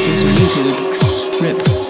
This is YouTube. Rip.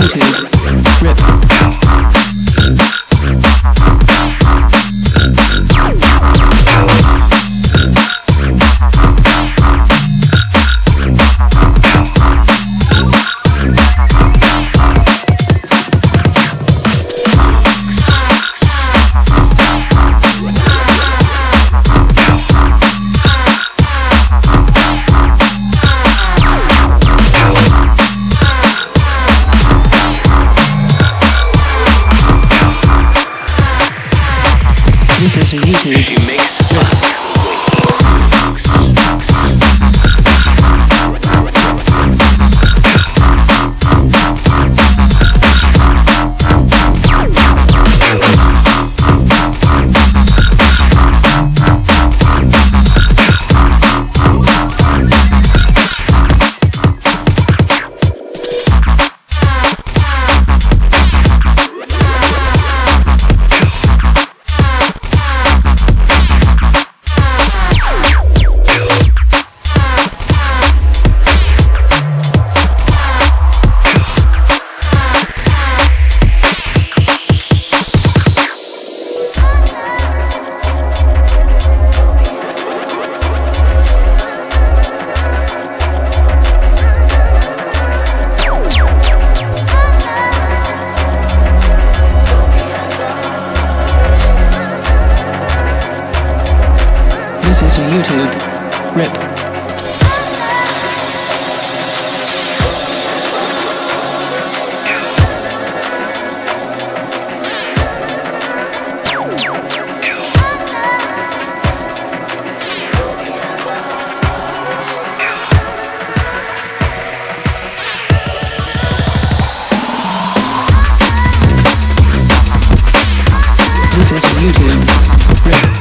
YouTube. This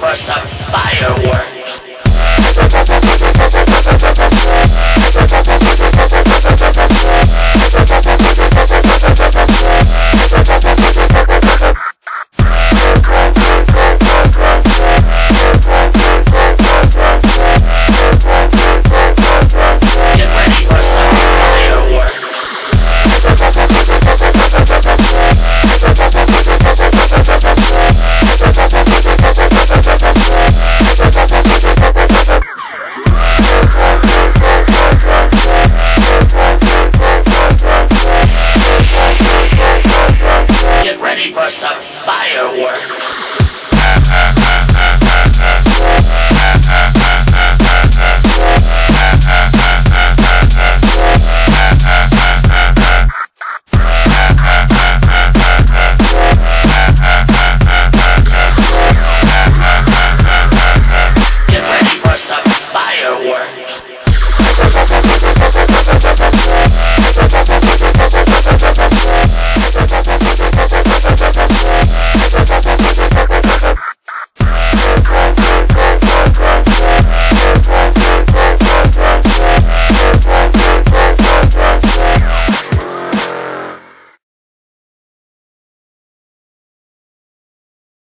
for some fireworks.